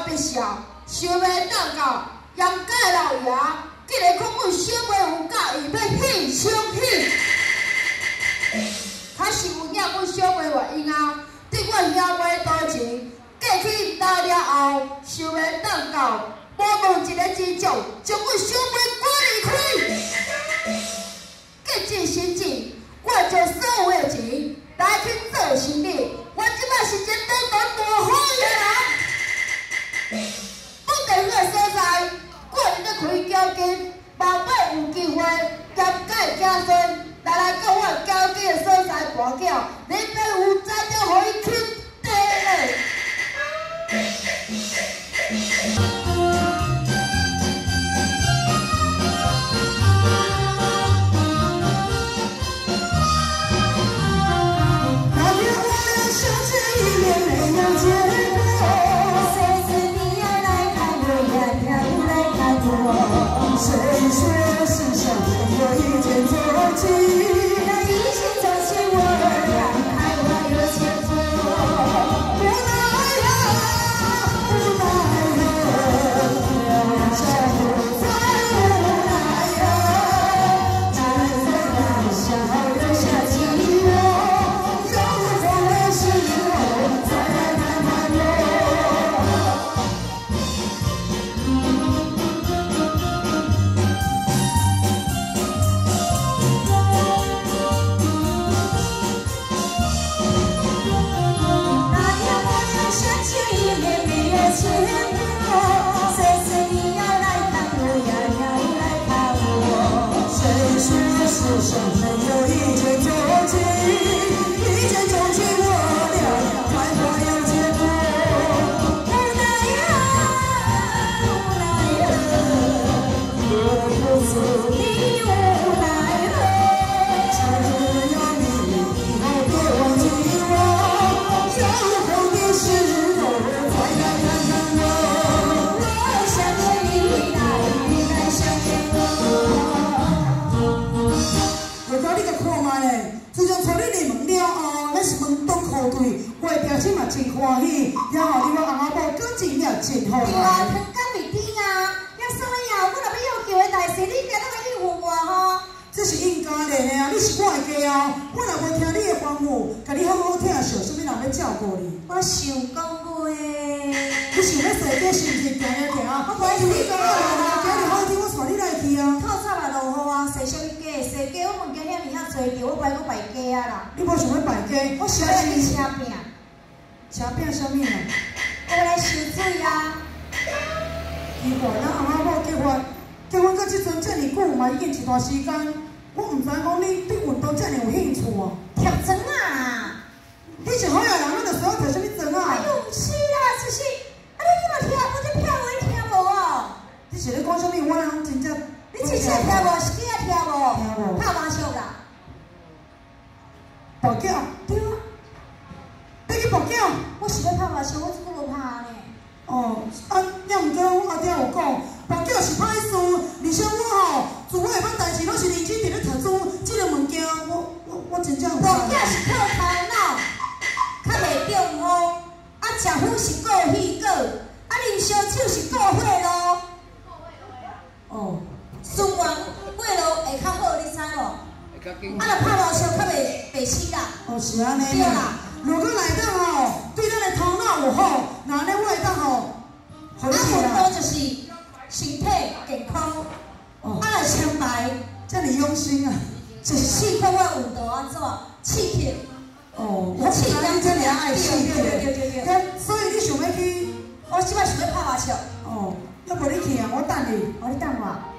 甲我逼笑，想要当到杨家老爷，竟然讲阮小妹有教伊要喜相喜。他是有领阮小妹原因啊，对我兄妹多情，过去打了后，想要当到我问一个之将，将阮小妹赶离开。结这心情，我将所有的钱拿去做生意，我即摆是一个当大好人。子孙。来来，到我交警的所在跋筊，你要有才叫互伊肯真欢喜，然后你我感情了真好对啊，啊！要什么呀？我若要要求的代志，你定都要应付我吼。这是应该的啊！你是我的家哦，我若无听你的吩咐，甲你好好听想，啥物人要照顾你？我想讲话，你想要踅街是毋是行了行？我关是你讲的啦，今日好天我带你来去啊！透早嘛落雨啊，踅什么街？踅街我物件遐尔遐多，着我不爱搁败家啊啦。你无想要败家，我想要去车饼，车饼什么啊？我来收水啊！奇怪，咱翁仔某结婚，结婚到即阵遮尔久嘛，已经一段时间，我毋知讲你对运动遮尔有兴趣哦。贴砖啊！你是好野人，咱就需要摕什么我真正有报警是靠头脑，较袂中风。啊，食薰是顾喜果，啊，啉烧酒是顾火咯。哦，顺完血路会较好，你知无？啊，若拍麻将较袂白死啦。哦是安尼对啦。如果来讲吼对咱的头脑有好，那安尼我会当吼，互啊，你去啦。运动就是身体健康，哦啊，来清白，这么用心啊！就是试看我运动安怎刺激。哦，我刺激你这么爱死对对对对对对。所以你想要去？我即摆想要拍麻将，哦，要不你去啊？我等你。我你等我。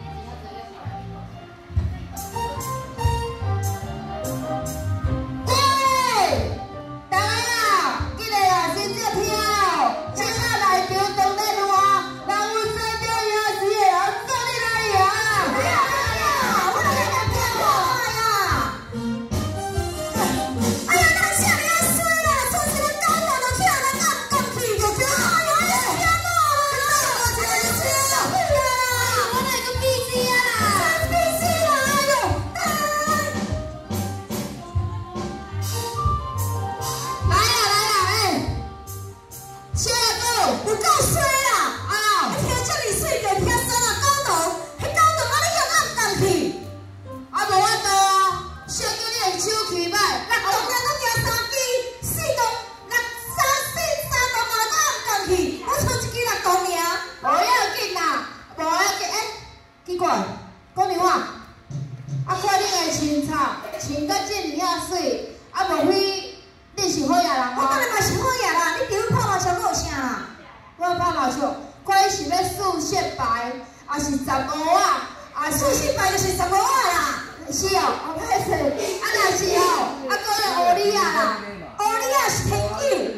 我拍麻将，看伊是要四色牌，啊是十五啊，还是四四牌就是十五啊啦，是哦，我歹势，啊若是哦，啊搁有乌里啊啦，乌里啊是天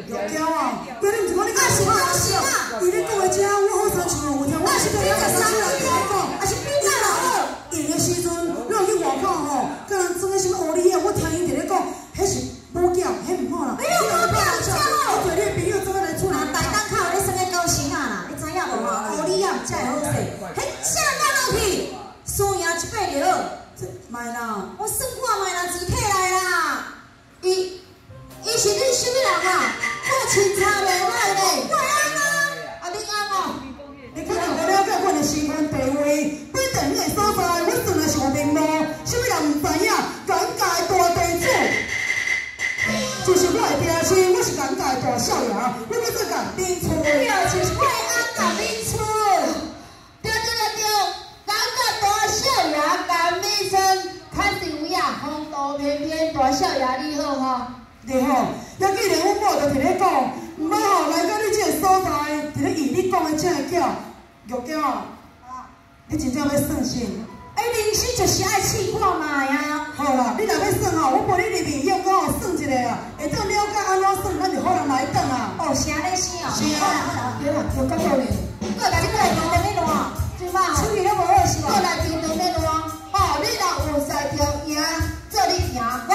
九，有骄傲，对你毋是讲啊是高兴啊，伊咧讲的遮，才会好势，迄下哪落去？输赢一百了，买啦，我算看卖啦，钱摕来啦。伊伊是你什么人啊？我清茶袂歹呢，我安啊，啊你安哦，你可能不了解我的身份地位，本地迄个所在，我算的是有面目，什么人毋知影？尴尬的大地主，就是我的爹亲，我是尴尬的大少爷，我要做干边厝。呀，风度翩翩，大少爷你好哈。对吼，也既然阮某就伫咧讲，毋好吼来到你即个所在，伫咧以你讲的正个叫，玉娇啊，你真正要算心。哎，人生就是爱试看卖啊。好啦，你若要算吼，我陪你入去，用我算一下啊，会当了解安怎算，咱就好人来等啊。哦，是安尼生哦。是啊好啦好啦，对啦，有够可怜。过来你过来听着要乱，即摆吼，手艺都无好是无？过来听到要乱，哦，你若有才着赢，做你赢，